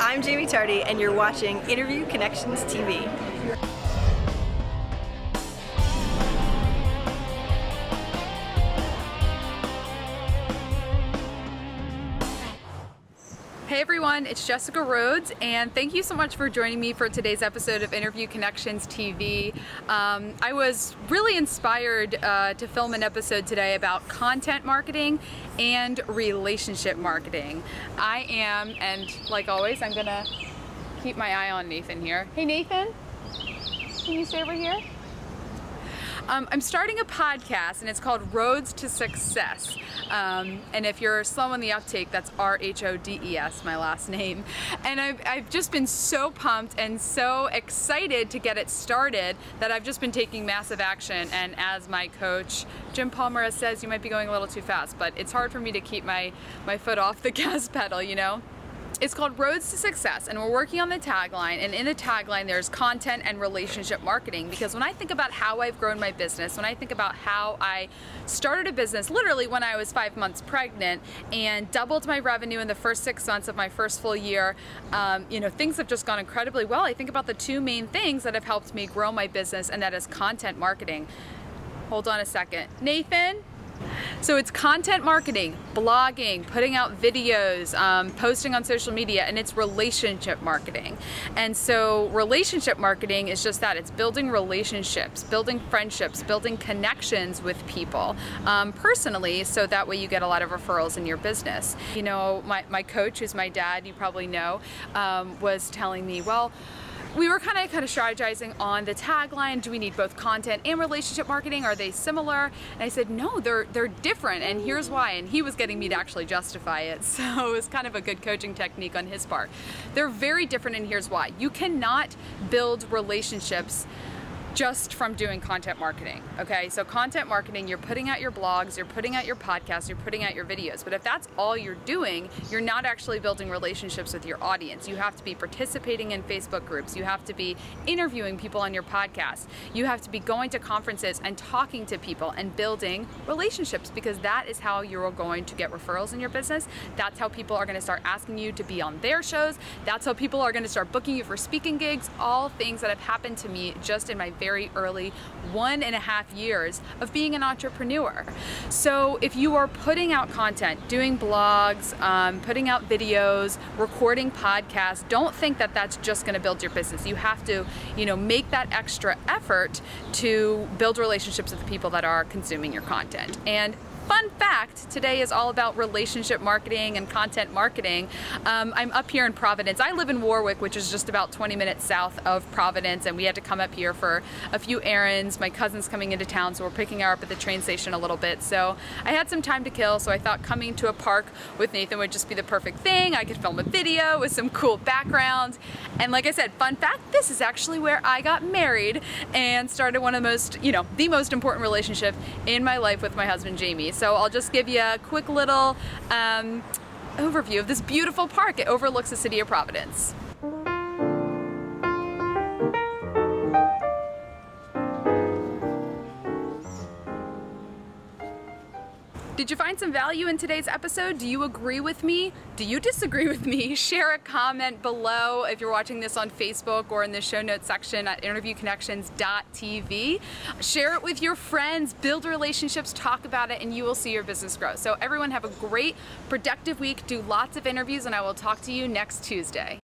I'm Jaime Tardy, and you're watching Interview Connections TV. Hey everyone, it's Jessica Rhodes, and thank you so much for joining me for today's episode of Interview Connections TV. Um, I was really inspired uh, to film an episode today about content marketing and relationship marketing. I am, and like always, I'm gonna keep my eye on Nathan here. Hey Nathan, can you stay over here? Um, I'm starting a podcast and it's called Roads to Success. Um, and if you're slow on the uptake, that's R H O D E S, my last name. And I've, I've just been so pumped and so excited to get it started that I've just been taking massive action. And as my coach, Jim Palmer, says, you might be going a little too fast, but it's hard for me to keep my, my foot off the gas pedal, you know? It's called Roads to Success and we're working on the tagline and in the tagline there's content and relationship marketing because when I think about how I've grown my business, when I think about how I started a business literally when I was five months pregnant and doubled my revenue in the first six months of my first full year, um, you know, things have just gone incredibly well. I think about the two main things that have helped me grow my business and that is content marketing. Hold on a second. Nathan? So it's content marketing, blogging, putting out videos, um, posting on social media, and it's relationship marketing. And so relationship marketing is just that. It's building relationships, building friendships, building connections with people um, personally, so that way you get a lot of referrals in your business. You know, my, my coach, who's my dad, you probably know, um, was telling me, well, we were kind of kind of strategizing on the tagline. Do we need both content and relationship marketing? Are they similar? And I said, no, they're they're different, and here's why. And he was getting me to actually justify it, so it was kind of a good coaching technique on his part. They're very different, and here's why. You cannot build relationships just from doing content marketing. Okay, so content marketing, you're putting out your blogs, you're putting out your podcasts, you're putting out your videos. But if that's all you're doing, you're not actually building relationships with your audience. You have to be participating in Facebook groups, you have to be interviewing people on your podcast, you have to be going to conferences and talking to people and building relationships because that is how you're going to get referrals in your business. That's how people are going to start asking you to be on their shows. That's how people are going to start booking you for speaking gigs. All things that have happened to me just in my very very early one and a half years of being an entrepreneur. So if you are putting out content, doing blogs, um, putting out videos, recording podcasts, don't think that that's just going to build your business. You have to, you know, make that extra effort to build relationships with the people that are consuming your content. And fun fact, today is all about relationship marketing and content marketing. Um, I'm up here in Providence. I live in Warwick, which is just about 20 minutes south of Providence, and we had to come up here for a few errands. My cousin's coming into town, so we're picking her up at the train station a little bit. So I had some time to kill, so I thought coming to a park with Nathan would just be the perfect thing. I could film a video with some cool background. And like I said, fun fact, this is actually where I got married and started one of the most, you know, the most important relationship in my life with my husband, Jamie. So I'll just give you a quick little um, overview of this beautiful park. It overlooks the city of Providence. Did you find some value in today's episode? Do you agree with me? Do you disagree with me? Share a comment below if you're watching this on Facebook or in the show notes section at interviewconnections.tv. Share it with your friends, build relationships, talk about it, and you will see your business grow. So everyone have a great, productive week, do lots of interviews, and I will talk to you next Tuesday.